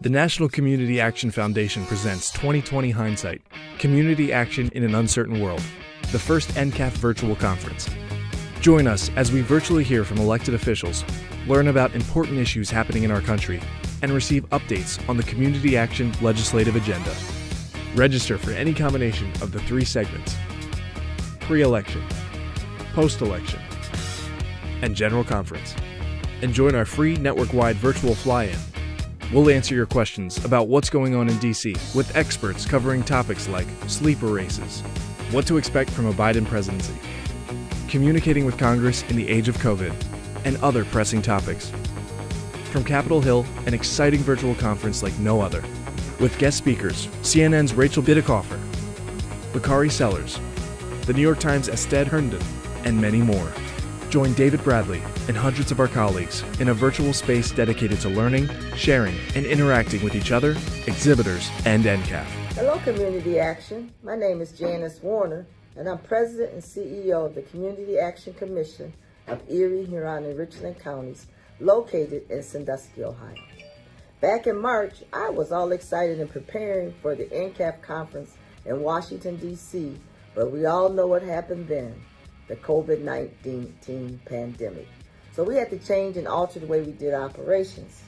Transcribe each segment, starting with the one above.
The National Community Action Foundation presents 2020 Hindsight Community Action in an Uncertain World, the first NCAF virtual conference. Join us as we virtually hear from elected officials, learn about important issues happening in our country, and receive updates on the Community Action legislative agenda. Register for any combination of the three segments pre election, post election, and general conference. And join our free network wide virtual fly in. We'll answer your questions about what's going on in DC with experts covering topics like sleeper races, what to expect from a Biden presidency, communicating with Congress in the age of COVID, and other pressing topics. From Capitol Hill, an exciting virtual conference like no other, with guest speakers CNN's Rachel Bitecofer, Bakari Sellers, the New York Times' Astead Herndon, and many more. Join David Bradley and hundreds of our colleagues in a virtual space dedicated to learning, sharing, and interacting with each other, exhibitors, and NCAF. Hello, Community Action. My name is Janice Warner, and I'm President and CEO of the Community Action Commission of Erie, Huron, and Richland counties, located in Sandusky, Ohio. Back in March, I was all excited and preparing for the NCAF conference in Washington, D.C., but we all know what happened then the COVID 19 pandemic. So we had to change and alter the way we did operations.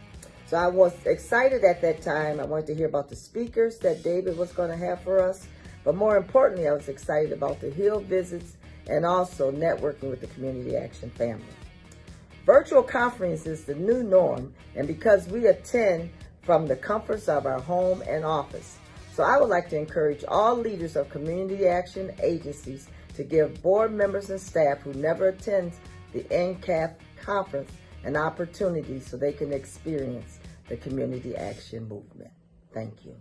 So I was excited at that time. I wanted to hear about the speakers that David was going to have for us. But more importantly, I was excited about the Hill visits and also networking with the Community Action family. Virtual conference is the new norm, and because we attend from the comforts of our home and office. So I would like to encourage all leaders of community action agencies to give board members and staff who never attend the NCAF conference an opportunity so they can experience the community action movement. Thank you.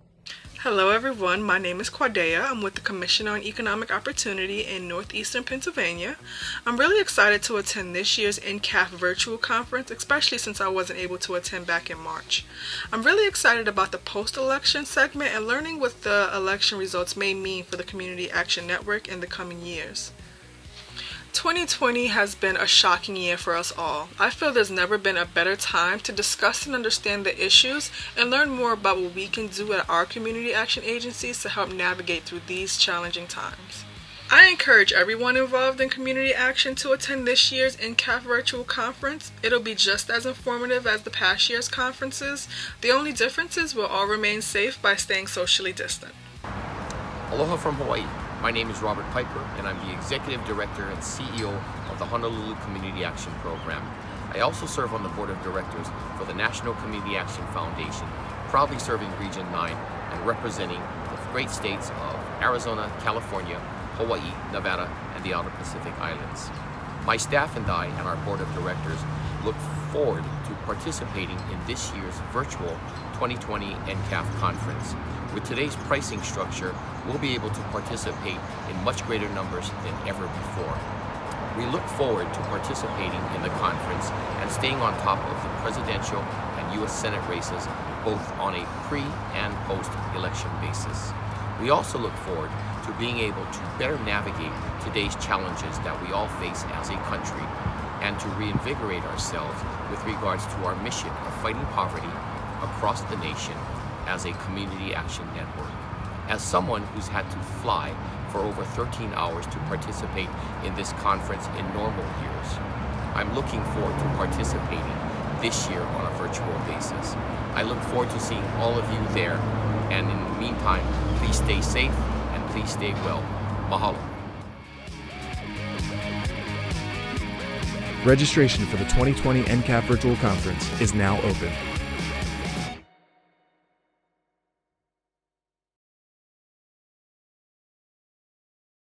Hello, everyone. My name is Quadea. I'm with the Commission on Economic Opportunity in Northeastern Pennsylvania. I'm really excited to attend this year's NCAF virtual conference, especially since I wasn't able to attend back in March. I'm really excited about the post election segment and learning what the election results may mean for the Community Action Network in the coming years. 2020 has been a shocking year for us all. I feel there's never been a better time to discuss and understand the issues and learn more about what we can do at our community action agencies to help navigate through these challenging times. I encourage everyone involved in community action to attend this year's NCAF virtual conference. It'll be just as informative as the past year's conferences. The only difference is we'll all remain safe by staying socially distant. Aloha from Hawaii. My name is Robert Piper, and I'm the Executive Director and CEO of the Honolulu Community Action Program. I also serve on the Board of Directors for the National Community Action Foundation, proudly serving Region 9 and representing the great states of Arizona, California, Hawaii, Nevada, and the Outer Pacific Islands. My staff and I and our Board of Directors look forward to participating in this year's virtual 2020 NCAF conference. With today's pricing structure, we'll be able to participate in much greater numbers than ever before. We look forward to participating in the conference and staying on top of the presidential and U.S. Senate races both on a pre and post election basis. We also look forward to being able to better navigate today's challenges that we all face as a country and to reinvigorate ourselves with regards to our mission of fighting poverty across the nation as a community action network. As someone who's had to fly for over 13 hours to participate in this conference in normal years, I'm looking forward to participating this year on a virtual basis. I look forward to seeing all of you there, and in the meantime, please stay safe and please stay well. Mahalo. Registration for the 2020 NCAF Virtual Conference is now open.